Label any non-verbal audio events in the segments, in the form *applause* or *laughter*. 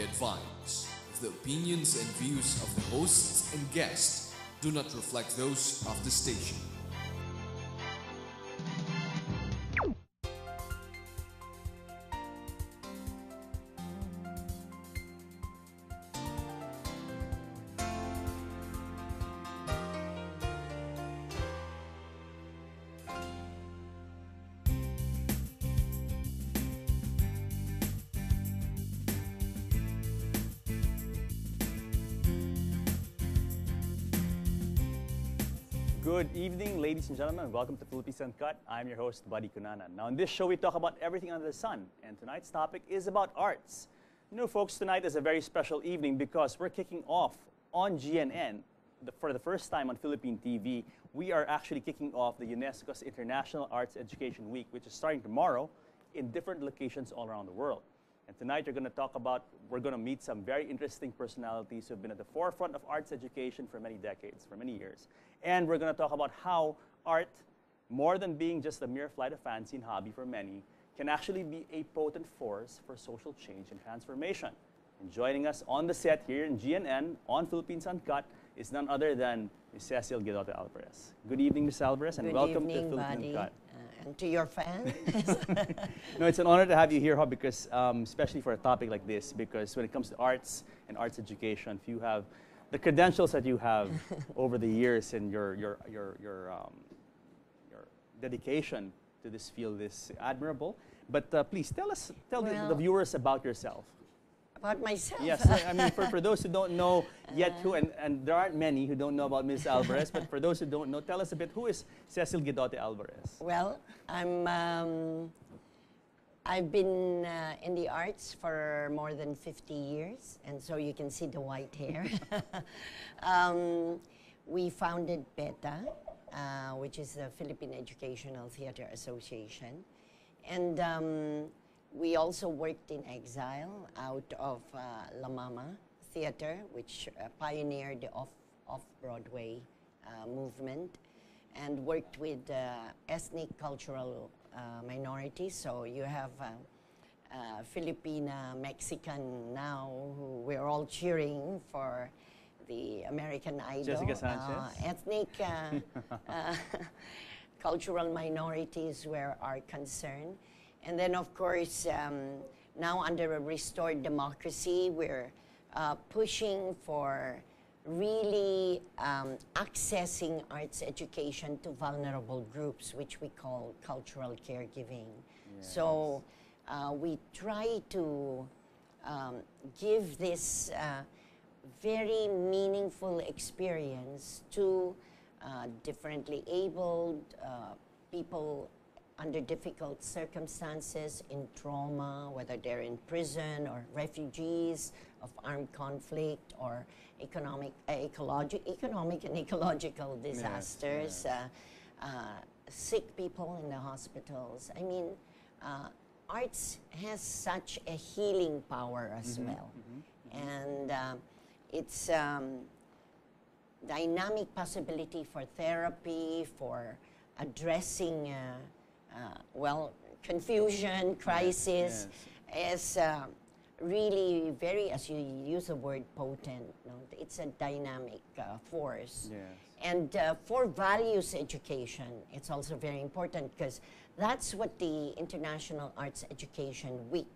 We advise the opinions and views of the hosts and guests do not reflect those of the station. And gentlemen. Welcome to Philippines Uncut. I'm your host, Buddy Cuananan. Now, in this show, we talk about everything under the sun, and tonight's topic is about arts. You know, folks, tonight is a very special evening because we're kicking off on GNN the, for the first time on Philippine TV. We are actually kicking off the UNESCO's International Arts Education Week, which is starting tomorrow in different locations all around the world. And tonight you're going to talk about, we're going to meet some very interesting personalities who have been at the forefront of arts education for many decades, for many years. And we're going to talk about how art, more than being just a mere flight of fancy and hobby for many, can actually be a potent force for social change and transformation. And joining us on the set here in GNN on Philippines Uncut is none other than Ms. Cecile Guidote Alvarez. Good evening, Ms. Alvarez, and Good welcome evening, to Philippines. Uncut. Uh, and to your fans. *laughs* No, it's an honor to have you here, Ho, because um, especially for a topic like this, because when it comes to arts and arts education, if you have the credentials that you have *laughs* over the years and your your your your um, your dedication to this field is admirable. But uh, please tell us, tell the, the viewers about yourself. About myself. Yes, I mean for, for those who don't know *laughs* yet who, and, and there aren't many who don't know about Ms. Alvarez, but for those who don't know, tell us a bit who is Cecile Guidote Alvarez? Well, I'm. Um, I've been uh, in the arts for more than 50 years, and so you can see the white hair. *laughs* um, we founded PETA, uh, which is the Philippine Educational Theater Association, and um, we also worked in exile out of uh, La Mama Theater, which uh, pioneered the off off Broadway uh, movement, and worked with uh, ethnic cultural uh, minorities. So you have. Filipina, Mexican now, who we're all cheering for the American Idol. Jessica Uh, Sanchez. ethnic uh, *laughs* uh, cultural minorities were our concern. And then, of course, um, now under a restored democracy, we're uh, pushing for really um, accessing arts education to vulnerable groups, which we call cultural caregiving. So uh, we try to um, give this uh, very meaningful experience to uh, differently abled uh, people under difficult circumstances in trauma, whether they're in prison or refugees of armed conflict or economic, uh, ecologi- economic and ecological disasters, yes. Uh, uh, sick people in the hospitals. I mean, uh, arts has such a healing power as well. And um, it's um, dynamic possibility for therapy, for addressing, uh, uh, well, confusion, crisis, is uh, really very, as you use the word potent, no? it's a dynamic uh, force. Yes. And uh, for values education, it's also very important because that's what the International Arts Education Week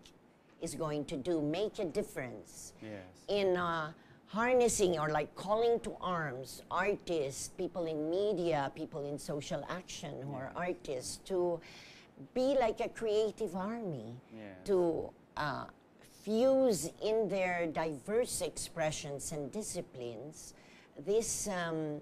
is going to do make a difference Yes. in uh, harnessing or like calling to arms artists, people in media, people in social action who are artists to be like a creative army Yes. to uh, fuse in their diverse expressions and disciplines this um,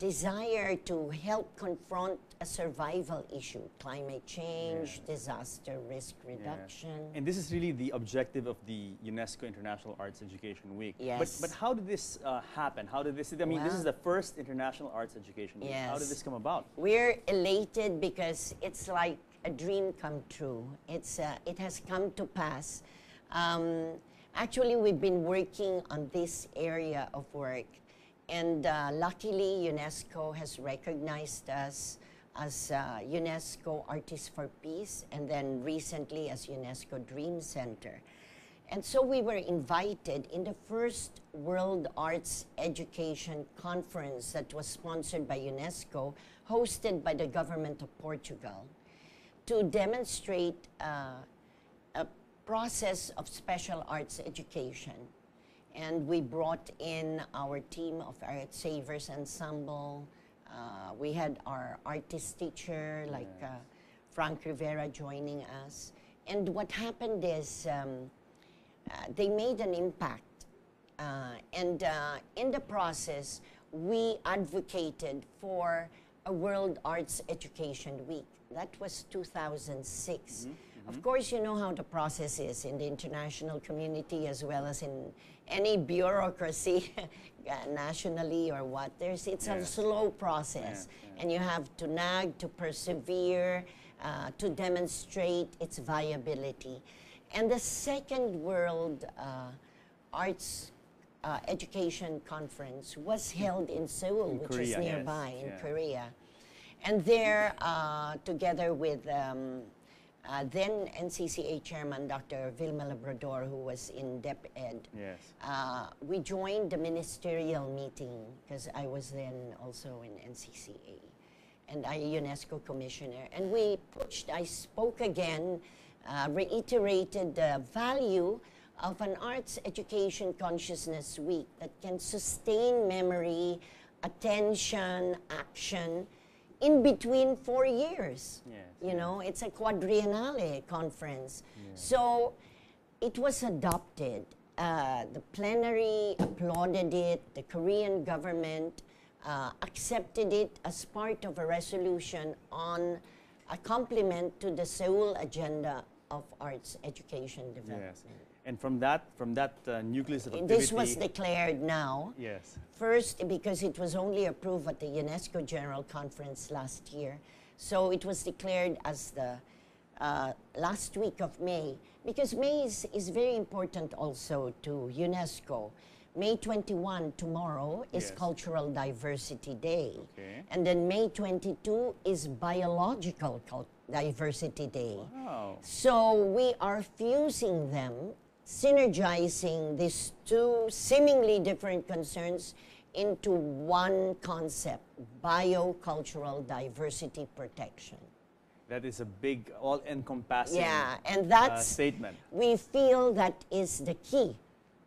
desire to help confront a survival issue climate change, disaster risk Yeah. reduction. And this is really the objective of the UNESCO International Arts Education Week. Yes. But, but how did this uh, happen? How did this, I mean, this is the first International Arts Education Week. yes. How did this come about? We're elated because it's like a dream come true. It's uh, it has come to pass. Um, actually, we've been working on this area of work, and uh, luckily, UNESCO has recognized us as uh, UNESCO Artists for Peace, and then recently as UNESCO Dream Center. And so we were invited in the first World Arts Education Conference that was sponsored by UNESCO, hosted by the government of Portugal, to demonstrate uh, a process of special arts education. And we brought in our team of Earth Savers Ensemble. Uh, we had our artist teacher, like uh, Frank Rivera, joining us. And what happened is, um, uh, they made an impact. Uh, and uh, in the process, we advocated for a World Arts Education Week. That was 2006. Of course, you know how the process is in the international community as well as in any bureaucracy, *laughs* uh, nationally or what. There's, it's Yeah. a slow process, Yeah, and you have to nag, to persevere, uh, to demonstrate its viability. And the Second World uh, Arts uh, Education Conference was held in Seoul, In which Korea, is yes, nearby in yeah. Korea. And there, uh, together with um, uh, then NCCA chairman Dr. Vilma Labrador, who was in DepEd, Yes. uh, we joined the ministerial meeting because I was then also in NCCA and I UNESCO commissioner. And we pushed, I spoke again, uh, reiterated the value of an arts education consciousness week that can sustain memory, attention, action in between four years. Yes, You yes. know, it's a quadriennale conference. So it was adopted. Uh, the plenary applauded it. The Korean government uh, accepted it as part of a resolution on a complement to the Seoul agenda of arts education development. And from that, from that uh, nucleus of activity. This was declared now. Yes. First, because it was only approved at the UNESCO General Conference last year. So it was declared as the uh, last week of May. Because May is, is very important also to UNESCO. May 21, tomorrow, is Yes. Cultural Diversity Day. Okay. And then May 22 is Biological Diversity Day. Wow. So we are fusing them, synergizing these two seemingly different concerns into one concept biocultural diversity protection. That is a big, all-encompassing Yeah, and uh, that's, statement. we feel that is the key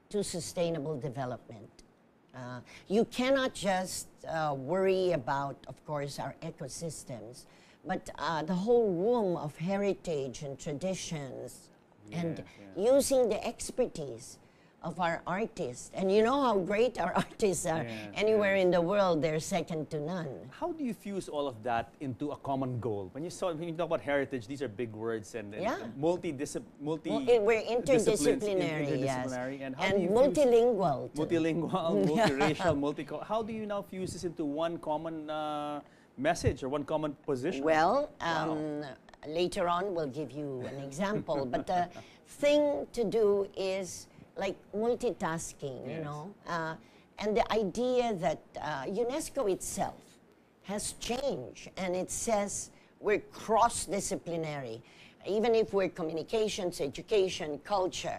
to sustainable development. Uh, you cannot just uh, worry about, of course, our ecosystems, but uh, the whole room of heritage and traditions and using the expertise of our artists. And you know how great our *laughs* artists are. Anywhere in the world, they're second to none. How do you fuse all of that into a common goal? When you saw, when you talk about heritage, these are big words and, and Yeah. multi-disciplinary. multi Well, it- we're disciplines, in- interdisciplinary, yes. And, And multilingual. multilingual, *laughs* multiracial, *laughs* multi. How do you now fuse this into one common uh, message or one common position? Well, Wow. um, later on we'll give you an example, but the thing to do is like multitasking, you know, uh, and the idea that uh, UNESCO itself has changed, and it says we're cross-disciplinary, even if we're communications, education, culture,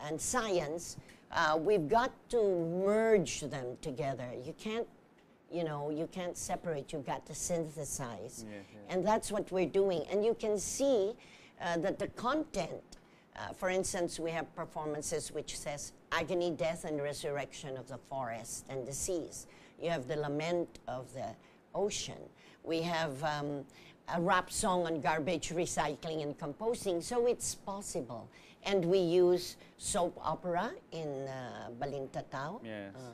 and science. Uh, we've got to merge them together. You can't you know, you can't separate, you've got to synthesize. Yes, yes. And that's what we're doing. And you can see uh, that the content, uh, for instance, we have performances which says agony, death, and resurrection of the forest and the seas. You have the lament of the ocean. We have um, a rap song on garbage recycling and composting. So it's possible. And we use soap opera in uh, Balintataw. Yes. Uh,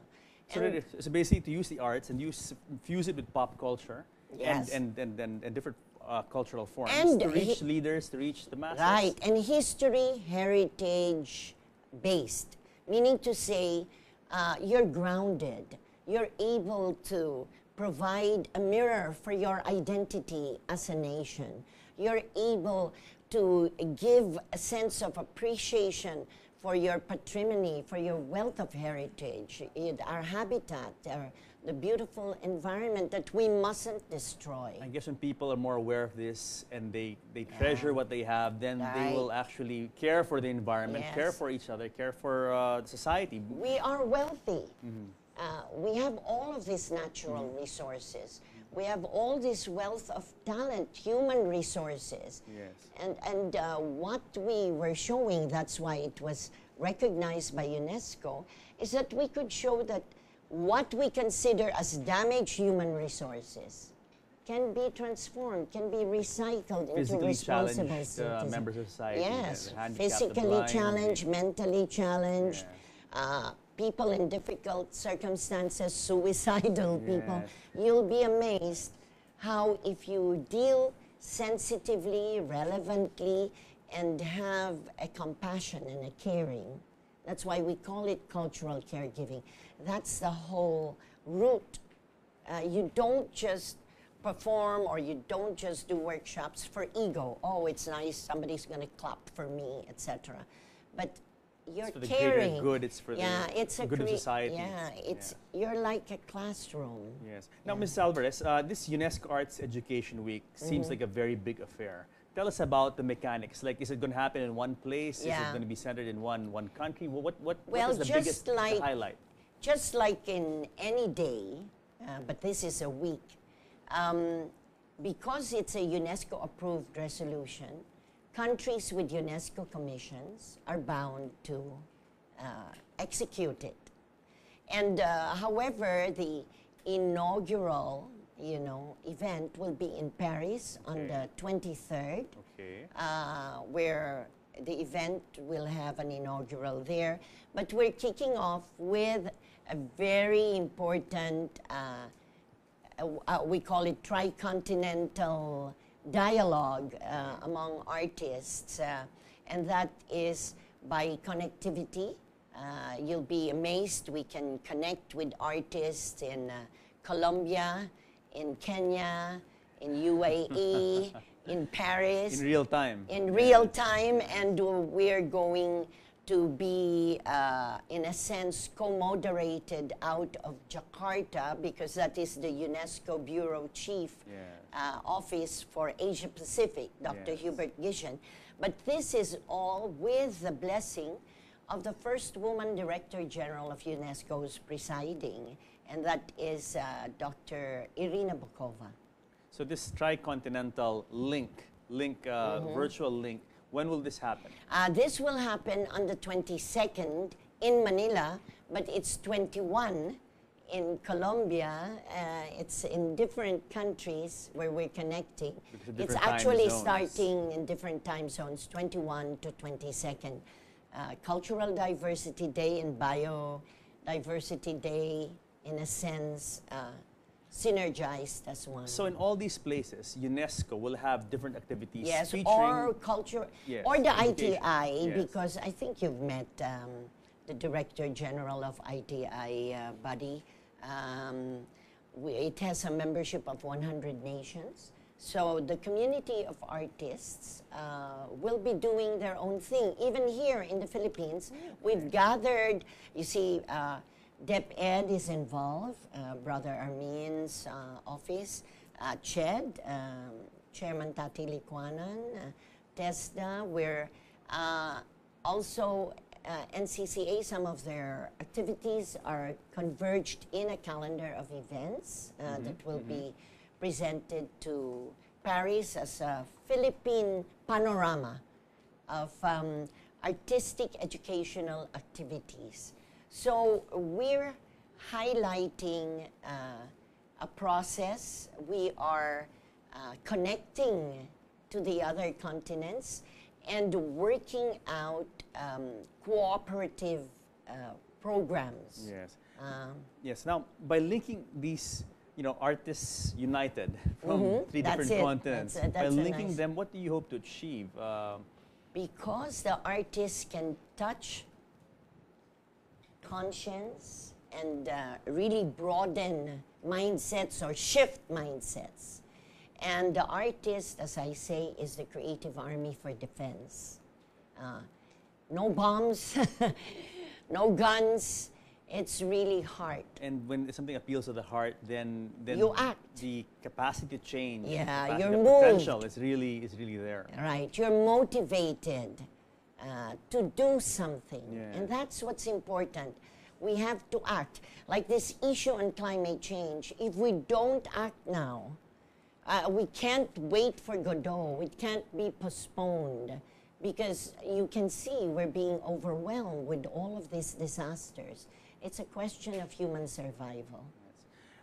So, And- so basically, to use the arts and use fuse it with pop culture Yes. and, and, and, and, and different uh, cultural forms And to reach he- leaders, to reach the masses. Right, and history, heritage based, meaning to say uh, you're grounded, you're able to provide a mirror for your identity as a nation. You're able to give a sense of appreciation for your patrimony, for your wealth of heritage, it- our habitat, our the beautiful environment that we mustn't destroy. I guess when people are more aware of this and they, they treasure what they have, then they will actually care for the environment, care for each other, care for uh, society. We are wealthy. Mm-hmm. Uh, we have all of these natural resources. We have all this wealth of talent, human resources. Yes. And, and uh, what we were showing, that's why it was recognized by UNESCO, is that we could show that what we consider as damaged human resources can be transformed, can be recycled into responsible uh, citizens. members of society. Yes, the physically blind, challenged, mentally challenged, Yeah. uh, people in difficult circumstances, suicidal people, you'll be amazed how, if you deal sensitively, relevantly, and have a compassion and a caring, that's why we call it cultural caregiving. That's the whole root uh, you don't just perform or you don't just do workshops for ego. Oh, it's nice, somebody's going to clap for me, etc. But you're for the greater good, it's for the it's a good of society. Yeah, it's you're like a classroom. Yes. Now, Ms. Alvarez, uh, this UNESCO Arts Education Week seems Mm-hmm. like a very big affair. Tell us about the mechanics. Like, is it going to happen in one place? Yeah. Is it going to be centered in one one country? Wha- What what, Well, what is the just biggest the like- highlight? Just like in any day, uh, but this is a week, um, because it's a UNESCO approved resolution, countries with UNESCO commissions are bound to uh, execute it. And uh, however, the inaugural, you know, event will be in Paris on Okay. the 23rd Okay. uh, where the event will have an inaugural there. But we're kicking off with a very important, uh, uh, uh, we call it tricontinental dialogue uh, among artists, uh, and that is by connectivity. Uh, you'll be amazed we can connect with artists in uh, Colombia, in Kenya, in UAE, *laughs* in Paris In real time. in real time, and we're going to be, uh, in a sense, co-moderated out of Jakarta because that is the UNESCO Bureau Chief Yeah. uh, Office for Asia Pacific, Dr. Yes. Hubert Gijzen. But this is all with the blessing of the first woman Director General of UNESCO who's presiding, and that is uh, Dr. Irina Bokova. So this tricontinental link, link, uh, Mm-hmm. virtual link. When will this happen? Uh, this will happen on the 22nd in Manila, but it's 21 in Colombia. Uh, it's in different countries where we're connecting. It's actually zones. starting in different time zones, 21 to 22nd. Uh, Cultural Diversity Day and Biodiversity Day, in a sense, uh, synergized as one. So in all these places, UNESCO will have different activities Yes, featuring or culture, Yes, or the education. ITI, Yes. because I think you've met um, the Director General of ITI, uh, Buddy. Um, we, it has a membership of 100 nations. So the community of artists uh, will be doing their own thing. Even here in the Philippines, we've gathered, you see, uh, DepEd is involved, uh, Brother Armin's uh, office, uh, CHED, um, Chairman Tati Licuanan, uh, TESDA, where uh, also uh, NCCA, some of their activities are converged in a calendar of events uh, that will be presented to Paris as a Philippine panorama of um, artistic educational activities. So we're highlighting uh, a process. We are uh, connecting to the other continents and working out um, cooperative uh, programs. Yes. Um, Yes. Now, by linking these, you know, artists united from Mhm, three that's different it. continents, That's by that's a linking nice- them, what do you hope to achieve? Um, because the artists can touch conscience and uh, really broaden mindsets or shift mindsets. And the artist, as I say, is the creative army for defense. Uh, no bombs, *laughs* no guns, It's really heart. And when something appeals to the heart, then then You act. the capacity to change, Yeah, you're the moved. potential is really is really there. Right, you're motivated uh, to do something, Yeah. and that's what's important. We have to act. Like this issue on climate change, if we don't act now, uh, we can't wait for Godot. It can't be postponed because you can see we're being overwhelmed with all of these disasters. It's a question of human survival.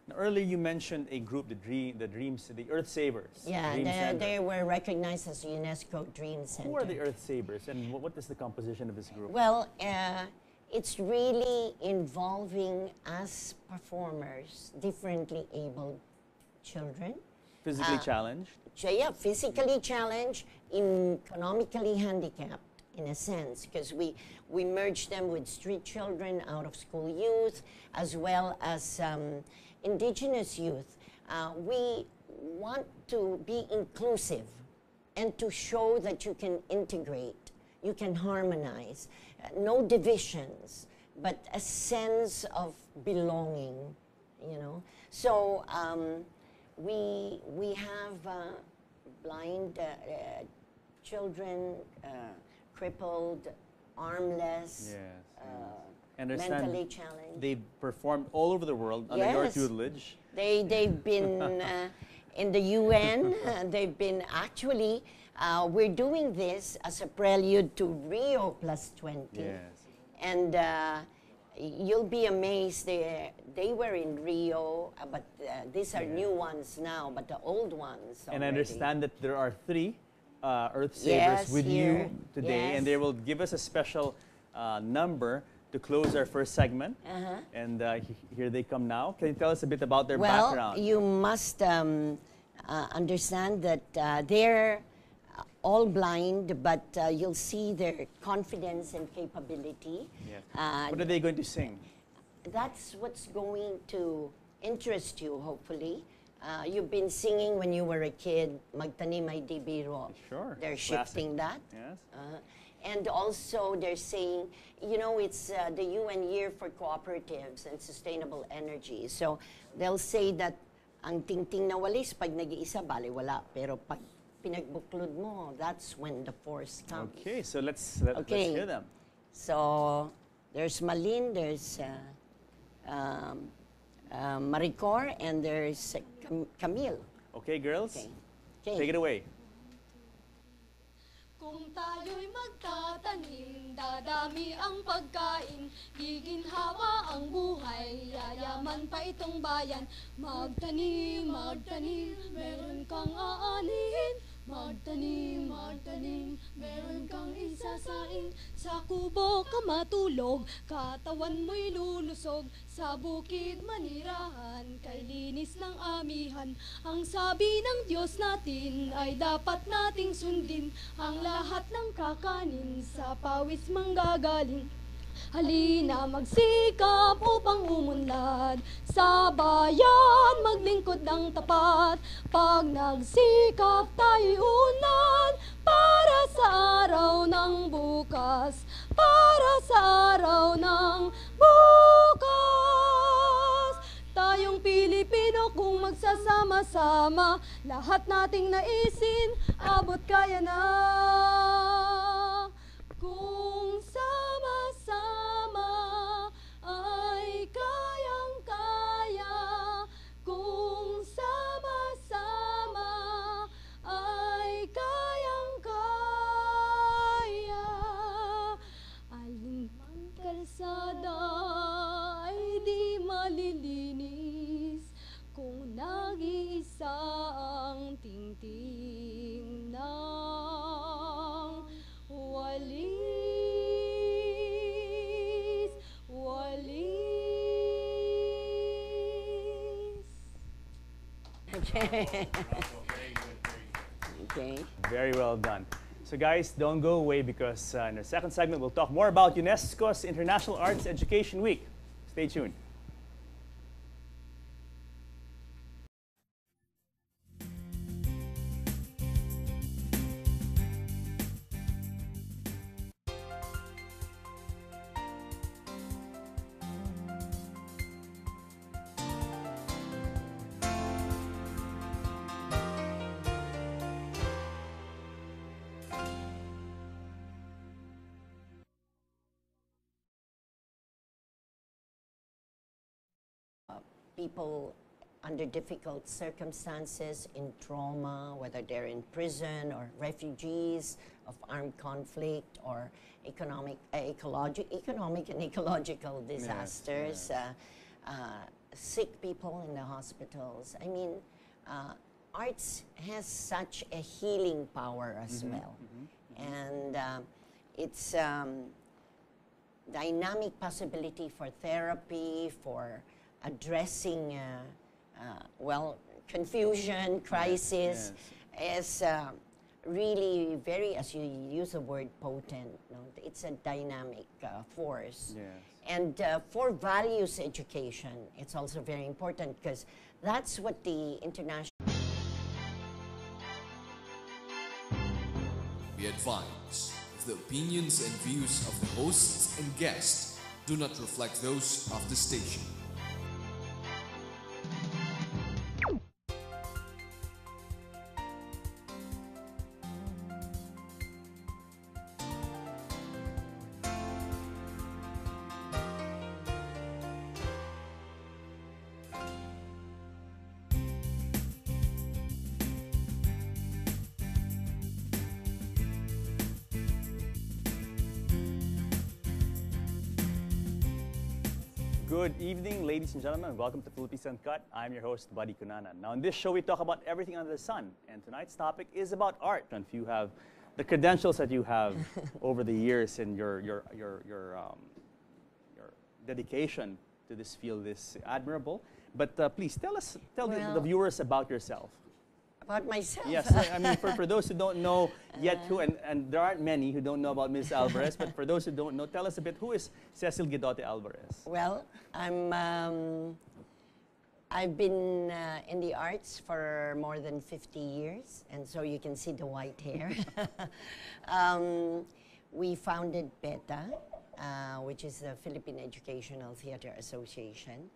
Now, earlier you mentioned a group, the Dream, the Dreams, the Earth Savers. Yeah, Dream they, Center. they were recognized as UNESCO Dream Center. Who are the Earth Savers, and what, what is the composition of this group? Well, uh, it's really involving us performers, differently abled children. Physically uh, challenged. Yeah, physically challenged, economically handicapped in a sense, because we, we merge them with street children, out of school youth, as well as um, indigenous youth. Uh, we want to be inclusive and to show that you can integrate, you can harmonize, uh, no divisions, but a sense of belonging, you know. So um, we, we have uh, blind uh, uh, children, uh, crippled, armless, Yes. uh, understand mentally challenged. They performed all over the world under your Yes. tutelage. They, they've been *laughs* uh, in the UN, *laughs* they've been actually, uh, we're doing this as a prelude to Rio Plus 20. Yes. And uh, you'll be amazed, they, they were in Rio, uh, but uh, these are new ones now, but the old ones. And I understand that there are three uh, Earth Savers Yes, with here. you today, and they will give us a special uh, number to close our first segment. Uh-huh. And uh, he- here they come now. Can you tell us a bit about their well, background? you must um, uh, understand that uh, they're all blind, but uh, you'll see their confidence and capability. Yes. Uh, what are they going to sing? that's what's going to interest you, hopefully. Uh, you've been singing when you were a kid, Magtanim ay di biro. Sure, They're classic. shifting that. Yes. Uh, and also, they're saying, you know, it's uh, the UN Year for Cooperatives and Sustainable Energy. So they'll say that ang tingting na walis, pag nag-iisa, bali wala. Pero pag pinagbuklod mo, that's when the force comes. Okay, so let's, let, Okay. let's hear them. So there's Malin, there's uh, um, uh, Maricor, and there's uh, Cam- Camille. Okay, girls, Okay. Okay. take it away. Kung tayo'y magtatanim, dadami ang pagkain, giginhawa ang buhay, yayaman pa itong bayan. Magtanim, magtanim, meron kang aanihin. Magtanim, magtanim, meron kang isasain. Sa kubo ka matulog, katawan mo'y lulusog. Sa bukid manirahan, kay linis ng amihan. Ang sabi ng Diyos natin ay dapat nating sundin. Ang lahat ng kakanin sa pawis manggagaling. Halina magsikap upang umunlad. Sa bayan maglingkod ng tapat. Pag nagsikap tayo'y unlad. Para sa araw ng bukas. Para sa araw ng bukas. Tayong Pilipino kung magsasama-sama. Lahat nating naisin, abot kaya na Okay. Very well done. So guys, don't go away because uh, in the second segment, we'll talk more about UNESCO's International Arts Education Week. Stay tuned. People under difficult circumstances, in trauma, whether they're in prison or refugees of armed conflict or economic, uh, ecologi- economic and ecological disasters, yes. Uh, uh, sick people in the hospitals. I mean, uh, arts has such a healing power as well. And um, it's um, dynamic possibility for therapy, for addressing, uh, uh, well, confusion, crisis, is uh, really very, as you use the word potent, no? it's a dynamic uh, force. Yes. And uh, for values education, it's also very important because that's what the international We advise the opinions and views of the hosts and guests do not reflect those of the station. Good evening, ladies and gentlemen. Welcome to Philippines Uncut. I'm your host, Buddy Cuananan. Now, in this show, we talk about everything under the sun, and tonight's topic is about art. And if you have the credentials that you have *laughs* over the years and your your your your um, your dedication to this field is admirable. But uh, please tell us, tell the, the viewers about yourself. About myself. Yes, I mean, for, for those who don't know yet who, and, and there aren't many who don't know about Ms. Alvarez, but for those who don't know, tell us a bit, who is Cecile Guidote Alvarez? Well, I'm. Um, I've been uh, in the arts for more than 50 years, and so you can see the white hair. *laughs* um, we founded PETA, uh, which is the Philippine Educational Theater Association,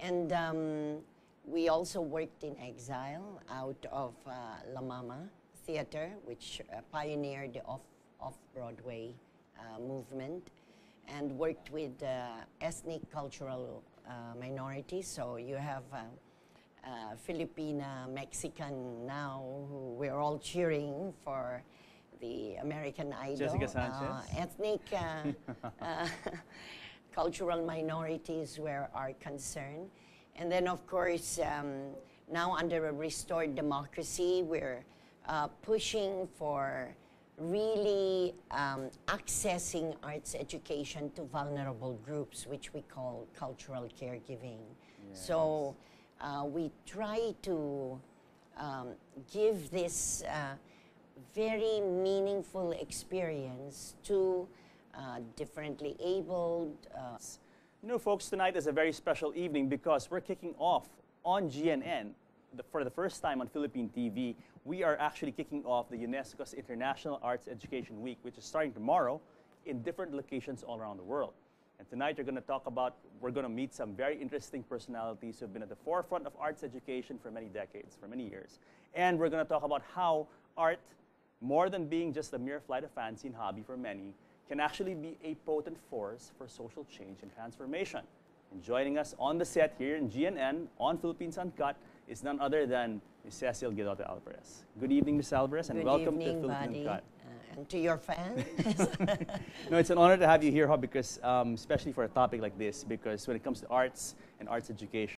and um, we also worked in exile out of uh, La Mama Theater, which uh, pioneered the off off Broadway uh, movement and worked with uh, ethnic cultural uh, minorities. So you have uh, uh, Filipina, Mexican now, who we're all cheering for the American Idol. Jessica Uh, Sanchez. ethnic uh, *laughs* uh, *laughs* cultural minorities where are concerned. And then, of course, um, now under a restored democracy, we're uh, pushing for really um, accessing arts education to vulnerable groups, which we call cultural caregiving. So uh, we try to um, give this uh, very meaningful experience to uh, differently abled, uh, You know, folks, tonight is a very special evening because we're kicking off on GNN the, for the first time on Philippine TV. We are actually kicking off the UNESCO's International Arts Education Week, which is starting tomorrow in different locations all around the world. And tonight, you're going to talk about, we're going to meet some very interesting personalities who have been at the forefront of arts education for many decades, for many years. And we're going to talk about how art, more than being just a mere flight of fancy and hobby for many, can actually be a potent force for social change and transformation. And joining us on the set here in GNN on Philippines Uncut is none other than Ms. Cecile Guidote Alvarez. Good evening, Ms. Alvarez, and good welcome evening, to Philippines Uncut. uh, and to your fans. *laughs* No, it's an honor to have you here, because um, especially for a topic like this, because when it comes to arts and arts education,